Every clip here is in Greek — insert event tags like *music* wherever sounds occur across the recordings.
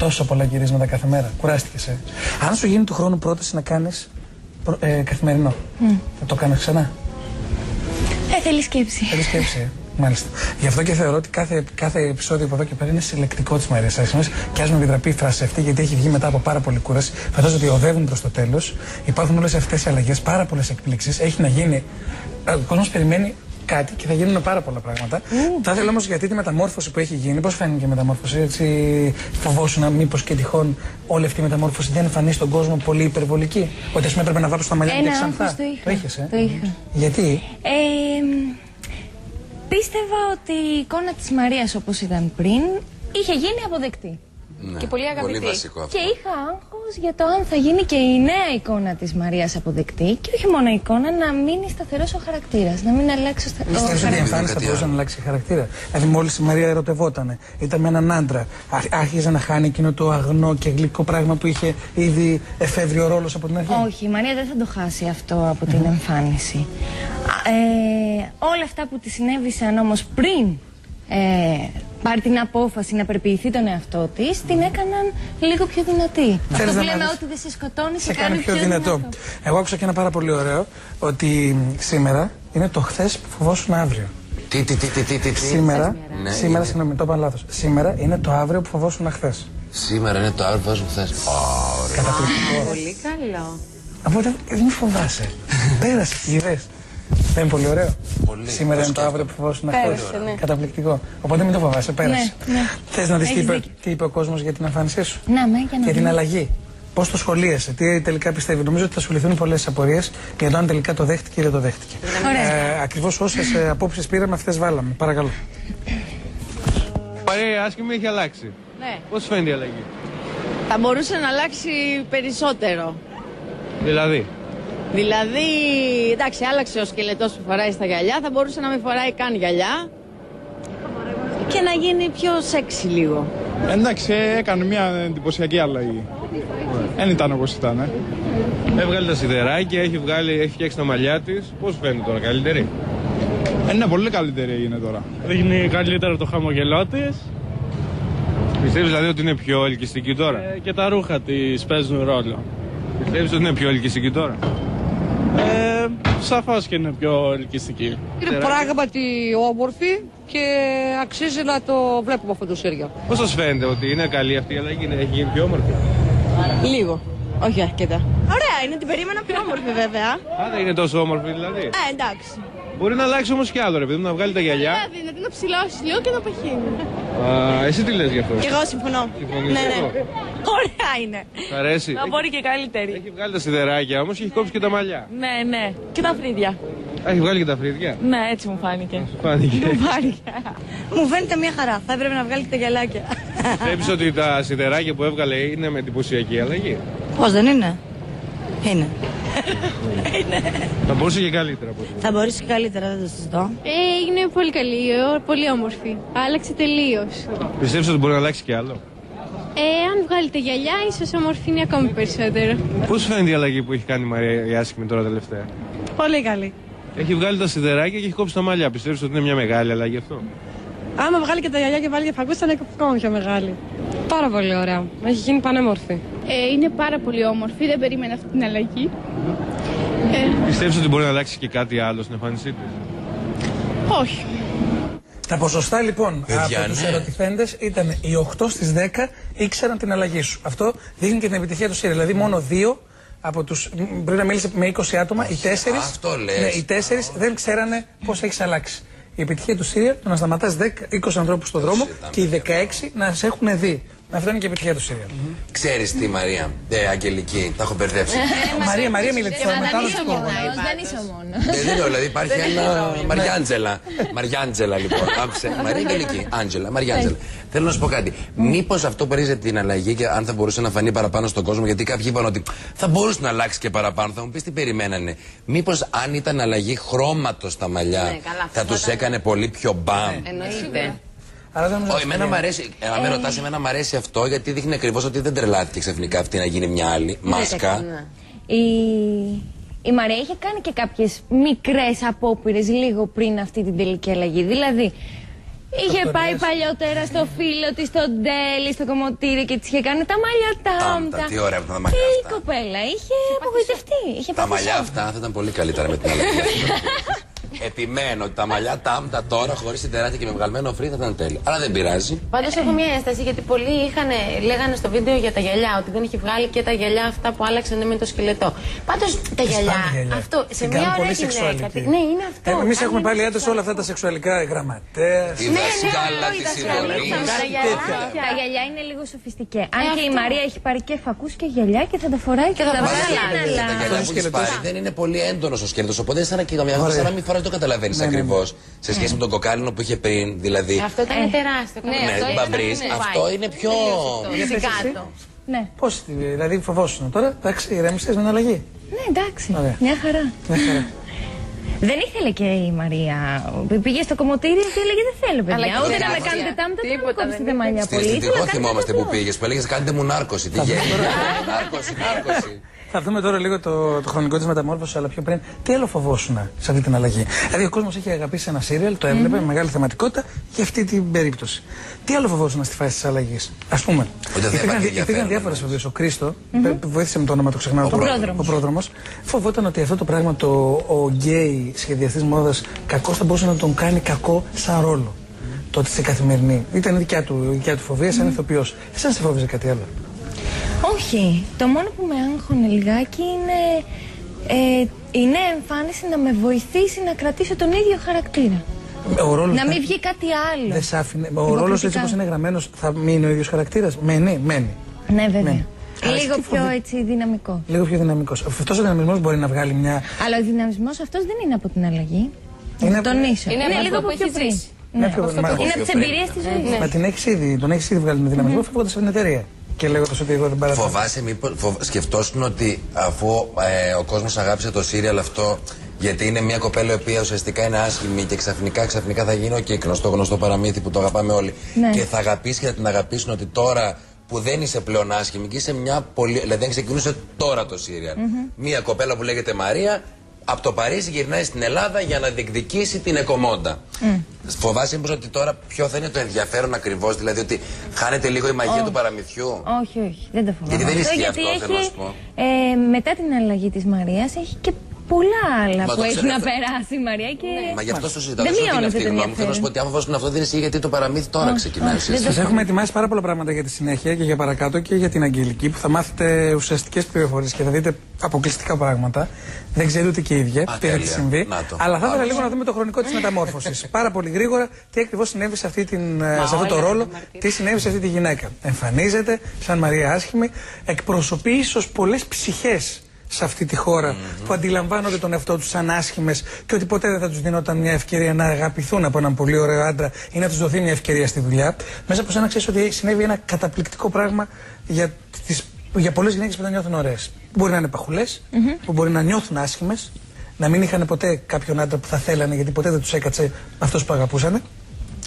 Τόσο πολλά γυρίσματα κάθε μέρα. Κουράστηκες. Ε. Αν σου γίνει του χρόνου πρόταση να κάνεις ε, καθημερινό, θα το κάνεις ξανά; Ε, θέλεις σκέψη. Θέλεις σκέψη. ε. Μάλιστα. Γι' αυτό και θεωρώ ότι κάθε, κάθε επεισόδιο από εδώ και πέρα είναι συλλεκτικό της Μαρίας Άξιμα και ας με επιτραπεί η φράση αυτή, γιατί έχει βγει μετά από πάρα πολύ κούραση. Φαντάζομαι ότι οδεύουν προς το τέλος. Υπάρχουν όλες αυτές οι αλλαγές, πάρα πολλές εκπλήξεις. Έχει να γίνει. ε, Ο κόσμος περιμένει κάτι και θα γίνουν πάρα πολλά πράγματα. Θα ήθελα όμως γιατί τη μεταμόρφωση που έχει γίνει, πώς φαίνεται η μεταμόρφωση, έτσι φοβόσουν μήπως και τυχόν όλη αυτή η μεταμόρφωση δεν εμφανίσει στον κόσμο πολύ υπερβολική. Ότι ας πούμε έπρεπε να βάψω τα μαλλιά μου και Ένα ξανθά. άγχος το είχα. είχες, ε; Το είχα. Γιατί; Ε, μ, πίστευα ότι η εικόνα της Μαρίας όπως ήταν πριν είχε γίνει αποδεκτή. Ναι, Και πολύ αγαπητή. Πολύ βασικό αυτό. Και είχα άγχος για το αν θα γίνει και η νέα εικόνα της Μαρίας αποδεκτή και όχι μόνο η εικόνα, να μείνει σταθερός ο χαρακτήρας, να μην αλλάξει ο, στα... ο Πιστεύει ότι η χαρακτήρας. εμφάνιση θα κάτι μπορούσε άλλο. να αλλάξει χαρακτήρα. Δηλαδή, μόλις η Μαρία ερωτευόταν, ήταν με έναν άντρα, άρχ- άρχιζε να χάνει εκείνο το αγνό και γλυκό πράγμα που είχε ήδη εφεύρει ο ρόλος από την αρχή. Όχι, η Μαρία δεν θα το χάσει αυτό από την εμφάνιση. Α, Ε, όλα αυτά που τη συνέβησαν όμως πριν ε, πάρει την απόφαση να περιποιηθεί τον εαυτό της, την έκαναν λίγο πιο δυνατή. Αυτό Θέλεις που να λέμε μάθεις- ότι δεν σε σκοτώνει, Σε κάνει πιο δυνατό. Εγώ άκουσα και ένα πάρα πολύ ωραίο ότι σήμερα είναι το χθες που φοβόσουν αύριο. Τι, τι, τι, τι, τι, τι, τι; Σήμερα, Ναι, σήμερα, είναι. συγγνώμη, το είπα λάθος. Σήμερα είναι το αύριο που φοβόσουν χθες. Σήμερα είναι το άλλο που βάζουμε χθες. Καταπληκτικό. Πολύ καλό. Οπότε δεν μη φοβάσαι. *laughs* Πέρασε, τι είδες. Δεν είναι πολύ ωραίο. Πολύ. Σήμερα Το είναι το αύριο που φοβόσουν χθε. Πέρασε, ναι. Καταπληκτικό. Οπότε μην το φοβάσαι, πέρασε. Ναι, ναι. Θες να δεις τι, Έχεις είπε- δίκιο. τι είπε ο κόσμος για την εμφάνισή σου; Να με, για να για την δούμε. αλλαγή. Πώς το σχολίασε, τι τελικά πιστεύει. Νομίζω ότι θα σου λυθούν πολλές απορίες για το αν τελικά το δέχτηκε ή δεν το δέχτηκε. Ωραία. Ε, Ακριβώς όσες απόψεις πήραμε, αυτές βάλαμε. Παρακαλώ. Παρέα άσχημη έχει αλλάξει. Ναι. Πώς φαίνεται η αλλαγή; Θα μπορούσε να αλλάξει περισσότερο. Δηλαδή; Δηλαδή, εντάξει, άλλαξε ο σκελετός που φοράει στα γυαλιά, θα μπορούσε να μην φοράει καν γυαλιά. Και να γίνει πιο σεξι λίγο. Εντάξει, έκανε μια εντυπωσιακή αλλαγή. Δεν ήταν όπως ήταν. Ε. Έβγαλε τα σιδεράκια, έχει, βγάλει, έχει φτιάξει τα μαλλιά της. Πώς φαίνεται τώρα, καλύτερη; Ε, Είναι πολύ καλύτερη έγινε τώρα. Δείχνει καλύτερα το χαμογελό της Πιστεύεις δηλαδή ότι είναι πιο ελκυστική τώρα; και τα ρούχα της παίζουν ρόλο. Πιστεύεις ότι είναι πιο ελκυστική τώρα; Ε, Σαφώς και είναι πιο ελκυστική. Είναι πράγματι όμορφη και αξίζει να το βλέπουμε αυτό το σύρια. Πώς σας φαίνεται ότι είναι καλή αυτή η αλλαγή, έχει γίνει πιο όμορφη; Λίγο. Όχι αρκετά. Ωραία, είναι την περίμενα πιο όμορφη βέβαια. Α, δεν είναι τόσο όμορφη δηλαδή. Ε, εντάξει. Μπορεί να αλλάξει όμως και άλλο, ρε παιδί μου, να βγάλει τα γυαλιά. δυνατή να ψηλώσει λίγο και να παχύνει. Α, εσύ τι λες γι' αυτό; Και εγώ συμφωνώ. Συμφωνείς ναι, και ναι. εγώ. Ωραία είναι. Σ' αρέσει. Να μπορεί και καλύτερη. Έχει βγάλει τα σιδεράκια όμως και έχει κόψει και τα μαλλιά. Ναι, ναι. Και τα φρύδια. Α, έχει βγάλει και τα φρύδια. Ναι, έτσι μου φάνηκε. Φάνηκε. *laughs* Μου φαίνεται μια χαρά. Θα έπρεπε να βγάλει και τα γυαλάκια. Βλέπεις ότι τα σιδεράκια που έβγαλε είναι με εντυπωσιακή αλλαγή; Πώς δεν είναι; *laughs* Είναι. Θα μπορούσε και καλύτερα από ό,τι. Θα μπορείς και καλύτερα, δεν το συζητώ. Ε, είναι πολύ καλή, ε, πολύ όμορφη. Άλλαξε τελείως. Πιστεύεις ότι μπορεί να αλλάξει και άλλο; Ε, αν βγάλει τα γυαλιά, ίσως ομορφύνει ακόμη περισσότερο. Πώς φαίνεται η αλλαγή που έχει κάνει η Μαρία η άσχημη τώρα τελευταία; Πολύ καλή. Έχει βγάλει τα σιδεράκια και έχει κόψει τα μαλλιά. Πιστεύεις ότι είναι μια μεγάλη αλλαγή αυτό; Άμα βγάλει και τα γυαλιά και βάλει και φακούς, θα είναι ακόμα πιο μεγάλη. Πάρα πολύ ωραία. Έχει γίνει πανέμορφη. Ε, είναι πάρα πολύ όμορφη, δεν περίμενα αυτή την αλλαγή. Πιστεύεις ότι μπορεί να αλλάξει και κάτι άλλο στην εμφάνισή της; Όχι. Τα ποσοστά λοιπόν Παιδιά, από τους ναι. ερωτηθέντες ήταν οι 8 στις 10 ήξεραν την αλλαγή σου. Αυτό δείχνει και την επιτυχία του ΣΥΡΙ. Δηλαδή, μόνο δύο από του. Πριν να μίλησε με 20 άτομα, οι 4. αυτό λες. Ναι, οι 4 δεν ξέρανε πώς έχεις αλλάξει. Η επιτυχία του ΣΥΡΙΑ το να σταματάς 20 ανθρώπους στον δρόμο ήταν, και οι 16 να σε έχουν δει. Αυτό είναι και η επιτυχία του ΣΥΡΙΑ. Ξέρεις τι, Μαρία. Ε, Αγγελική, τα έχω μπερδέψει. Μαρία, Μαρία, μιλάει τη μετάδοση του κόμματος. Δεν είσαι ο μόνος. Ε, δεν λέω, δηλαδή υπάρχει ένα. Μαριάντζελα. Μαριάντζελα λοιπόν. *laughs* Άκουσε. Μαρία Αγγελική. Άντζελα. Μαριάντζελα. Θέλω να σου πω κάτι. Μήπως αυτό περίζει την αλλαγή και αν θα μπορούσε να φανεί παραπάνω στον κόσμο, γιατί κάποιοι είπαν ότι θα μπορούσε να αλλάξει και παραπάνω. Θα μου πεις τι περιμένανε. Μήπως αν ήταν αλλαγή χρώματος στα μαλλιά, Ναι, καλά, θα αυτό τους θα έκανε πολύ πιο μπαμ. Εννοείται. Άρα δεν νομίζω Όχι, εμένα μου αρέσει. ε, Αν με ρωτάς, εμένα μου αρέσει αυτό γιατί δείχνει ακριβώς ότι δεν τρελάθηκε ξαφνικά αυτή να γίνει μια άλλη μάσκα. Η, η Μαρία είχε κάνει και κάποιες μικρές απόπειρες λίγο πριν αυτή την τελική αλλαγή. Δηλαδή, Είχε Δοκτωρίες. πάει παλιότερα στο φίλο της, στον Ντέλη, στο κομμωτήριο και της είχε κάνει τα μαλλιά Τάμτα, τάμτα. τι ωραία που ήταν τα μαλλιά Και η αυτά. κοπέλα είχε απογοητευτεί. Είχε Τα πάθει μαλλιά σοκ. αυτά θα ήταν πολύ καλύτερα με την αλλαγή. *laughs* Επιμένω ότι τα μαλλιά τάμτα τώρα χωρίς την τεράστια και με βγαλμένο φρύ θα ήταν τέλεια. Αλλά δεν πειράζει. Πάντως έχω μια ένσταση γιατί πολλοί είχαν, λέγανε στο βίντεο για τα γυαλιά ότι δεν έχει βγάλει και τα γυαλιά αυτά που άλλαξαν με το σκυλετό. Πάντως τα γυαλιά, Σπάνε γυαλιά. αυτό σε Την μια κάνουν ωραία πολύ γυναίκα. σεξουαλική. Ναι, είναι αυτό. Ε, Εμείς Κάνει έχουμε πάλι μια άντρε όλα αυτά τα σεξουαλικά γραμματέα. Η δασκάλα της Ιδονή. Τα γυαλιά είναι λίγο σοφιστικέ. Αν Ε, και η αυτό. Μαρία έχει πάρει και φακούς και γυαλιά και θα τα φοράει και θα τα Μα βγάλει. δεν αλλά- Τα γυαλιά που έχεις πάρει δεν είναι πολύ έντονος ο σκέλετο. Οπότε σαν να κοιτάμε, σαν να μην φοράει το καταλαβαίνεις Ναι, ναι, ναι. ακριβώς. Σε σχέση με τον κοκάλινο που είχε πριν. Δηλαδή. Αυτό ήταν τεράστιο. Ναι, αυτό ήταν μπαμπρί. να Αυτό είναι πιο. Φυσικάτο. Ναι. Πώς, δηλαδή φοβόσουν τώρα, εντάξει, ηρέμησε με την αλλαγή. Ναι, εντάξει. Ωραία. Μια χαρά. Μια χαρά. Δεν ήθελε και η Μαρία. Πήγε στο κομμωτήριο και έλεγε Δεν θέλω, Αλλά παιδιά. και Ούτε δεν να με άκουσε. κάνετε τάμτα, ούτε να με Τίποτα κόψετε δεν μαλλιά Στη πολύ. Ήθελα αισθητικό κάτι θυμόμαστε να που το πήγες. Που έλεγες κάντε μου νάρκωση. Τι γέννη. Νάρκωση, νάρκωση. Θα δούμε τώρα λίγο το, το χρονικό της μεταμόρφωσης, αλλά πιο πριν, τι άλλο φοβόσουν σε αυτή την αλλαγή. Δηλαδή, ο κόσμος έχει αγαπήσει ένα σύριαλ, το έβλεπε με μεγάλη θεματικότητα για αυτή την περίπτωση. Τι άλλο φοβόσουν στη φάση της αλλαγής. Α πούμε, Ότι δεν θα υπήρχαν, υπάρχει υπήρχαν ενδιαφέρον, διάφορε νομίζω. φοβίες. Ο Κρίστο, mm βοήθησε με το όνομα, το ξεχνάω. Ο το- πρόδρομος. Ο πρόδρομος, φοβόταν ότι αυτό το πράγμα, το, ο γκέι σχεδιαστής μόδας, κακός θα μπορούσε να τον κάνει κακό σαν ρόλο. Το ότι σε καθημερινή. Ήταν η δικιά του, η δικιά του φοβία σαν ηθοποιός. Εσένα σε φόβιζε κάτι άλλο; Όχι. Το μόνο που με άγχωνε λιγάκι είναι ε, η νέα εμφάνιση να με βοηθήσει να κρατήσω τον ίδιο χαρακτήρα. Ο ρόλος Να ήταν- μην βγει κάτι άλλο. Δεν σ' άφηνε. Ο ρόλος έτσι Υποκριτικά. όπως είναι γραμμένος θα μείνει ο ίδιος χαρακτήρας; Μένει, μένει. Ναι, βέβαια. Ναι. Αλλά Λίγο τι πιο φοβη- έτσι δυναμικό. Λίγο πιο δυναμικός. Αυτός ο δυναμισμός μπορεί να βγάλει μια. Αλλά ο δυναμισμός αυτός δεν είναι από την αλλαγή. Είναι- Να το τονίσω. Είναι από λίγο αυτό που πιο έχεις πριν. ζήσει. Ναι. πιο- μα- Είναι από τις πριν. εμπειρίες της ζωής. Μα την έχεις ήδη, τον έχεις ήδη βγάλει με δυναμισμό φεύγοντας από την εταιρεία. Και λέγοντα ότι εγώ δεν παρατηρώ. Φοβάσαι, μήπως σκεφτόσουν ότι αφού ε, ο κόσμος αγάπησε το σύριαλ αυτό, γιατί είναι μια κοπέλα η οποία ουσιαστικά είναι άσχημη και ξαφνικά, ξαφνικά θα γίνει ο κύκλο, το γνωστό παραμύθι που το αγαπάμε όλοι. Ναι. Και θα αγαπήσεις και θα την αγαπήσουν ότι τώρα που δεν είσαι πλέον άσχημη και είσαι μια πολύ. Δηλαδή δεν ξεκινούσε τώρα το σύριαλ. Μια κοπέλα που λέγεται Μαρία, από το Παρίσι γυρνάει στην Ελλάδα για να διεκδικήσει την εκομόντα. Φοβάσαι μήπως ότι τώρα ποιο θα είναι το ενδιαφέρον ακριβώς, δηλαδή ότι χάνεται λίγο η μαγεία του παραμυθιού; Όχι, όχι, δεν το φοβάμαι. Γιατί δεν ισχύει γιατί αυτό, θέλω να έχει, σου πω. Ε, μετά την αλλαγή της Μαρίας έχει και πολλά άλλα Μα που το έχει ξέρω να αυτό. περάσει η Μαρία. Και... Μα γι' αυτό σου συζητάω. Δεν Δεν σου είναι μειώνεται αυτή η το γνώμη μου. Θέλω να σου πω ενδιαφέρον. ότι άμα φοβάσουν αυτό δεν ισχύει γιατί το παραμύθι τώρα ξεκινάει όχι, δεν ουσιαστικά. Σας έχουμε ετοιμάσει πάρα πολλά πράγματα για τη συνέχεια και για παρακάτω και για την Αγγελική που θα μάθετε ουσιαστικές πληροφορίες και θα δείτε αποκλειστικά πράγματα. Δεν ξέρει ούτε και η ίδια Α, τι θα τη τέλεια. συμβεί. Να το. Αλλά θα ήθελα Άκουσα. λίγο να δούμε το χρονικό της μεταμόρφωσης. *laughs* πάρα πολύ γρήγορα τι ακριβώς συνέβη σε, αυτή την, ε, σε αυτό το ρόλο, τι συνέβη σε αυτή τη γυναίκα. Εμφανίζεται σαν Μαρία Άσχημη, εκπροσωπεί ίσως πολλές ψυχές σε αυτή τη χώρα που αντιλαμβάνονται τον εαυτό τους σαν άσχημες και ότι ποτέ δεν θα τους δίνονταν μια ευκαιρία να αγαπηθούν από έναν πολύ ωραίο άντρα ή να τους δοθεί μια ευκαιρία στη δουλειά. Μέσα από σένα ξέρεις ότι συνέβη ένα καταπληκτικό πράγμα για, τις, για πολλές γυναίκες που δεν νιώθουν ωραίες. Μπορεί να είναι παχουλές, που μπορεί να νιώθουν άσχημες, να μην είχαν ποτέ κάποιον άντρα που θα θέλανε γιατί ποτέ δεν τους έκατσε αυτός που αγαπούσαν.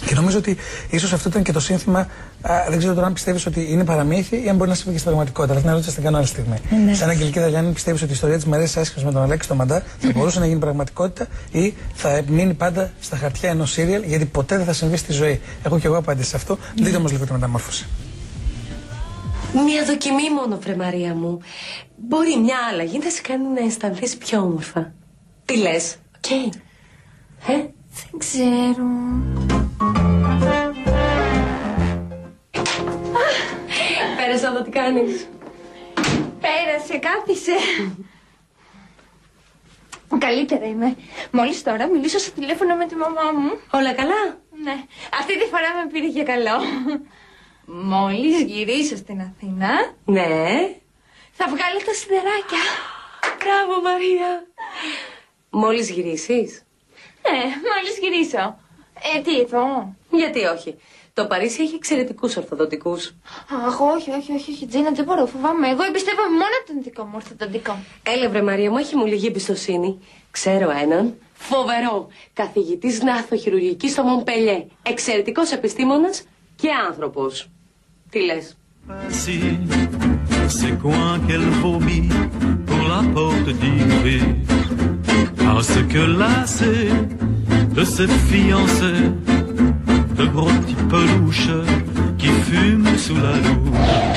Και νομίζω ότι ίσως αυτό ήταν και το σύνθημα. Α, δεν ξέρω τώρα αν πιστεύεις ότι είναι παραμύθι ή αν μπορεί να συμβεί και στην πραγματικότητα. Αλλά την ερώτηση θα την κάνω άλλη στιγμή. Ναι. Σαν Αγγελική Δαλιάνη, πιστεύεις ότι η ιστορία της Μαρίας Άσχημης με τον Αλέξη το Μαντά θα μπορούσε να γίνει πραγματικότητα ή θα μείνει πάντα στα χαρτιά ενός σίριαλ γιατί ποτέ δεν θα συμβεί στη ζωή. Έχω και εγώ απάντηση σε αυτό. Δείτε όμως λίγο τη μεταμόρφωση. Μια δοκιμή μόνο, βρε Μαρία μου. Μπορεί μια αλλαγή να σε κάνει να αισθανθείς πιο όμορφα. Τι λες, οκέι. Ε, Δεν ξέρω. Πέρασε εδώ τι κάνεις. Πέρασε, κάθισε. Καλύτερα είμαι. Μόλις τώρα μιλήσω στο τηλέφωνο με τη μαμά μου. Όλα καλά; Ναι, αυτή τη φορά με πήρε για καλό. Μόλις γυρίσω στην Αθήνα, Ναι. θα βγάλω τα σιδεράκια. Μπράβο Μαρία. Μόλις γυρίσεις; Ναι, μόλις γυρίσω. Ε, τι εδώ. Γιατί όχι; Το Παρίσι έχει εξαιρετικούς ορθοδοτικούς. Αχ, όχι, όχι, όχι, όχι, Τζίνα, δεν μπορώ, φοβάμαι. Εγώ εμπιστεύω μόνο τον δικό μου ορθοδοντικό. Έλα βρε Μαρία μου, έχει μου λίγη εμπιστοσύνη. Ξέρω έναν. Φοβερό. Καθηγητής ναυθοχειρουργικής στο Μομπελιέ. Εξαιρετικός επιστήμονας και άνθρωπος. Τι λες; Si, c'est coin qu'elle vomit pour la porte d'Ivry. Parce que lassée de ses fiancés, de gros petits peluches qui fument sous la loupe.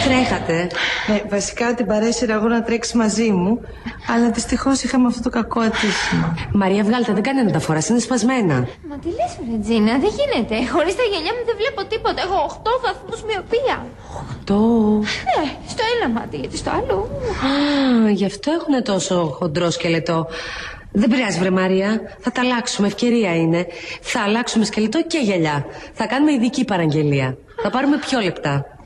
Τρέχατε. Ναι, βασικά την παρέσυρα εγώ να τρέξει μαζί μου, αλλά δυστυχώς είχαμε αυτό το κακό ατύχημα. Μαρία, βγάλτε, δεν κάνει να τα φορά, είναι σπασμένα. Μα τι λες Ρετζίνα, δεν γίνεται. Χωρίς τα γυαλιά μου δεν βλέπω τίποτα. Έχω 8 βαθμούς μοιοπία. Το. Ναι, στο ένα μάτι, γιατί στο άλλο. Α, γι' αυτό έχουν τόσο χοντρό σκελετό. Δεν πειράζει, βρε Μαρία. Θα τα αλλάξουμε. Ευκαιρία είναι. Θα αλλάξουμε σκελετό και γυαλιά. Θα κάνουμε ειδική παραγγελία. Θα πάρουμε πιο λεπτά.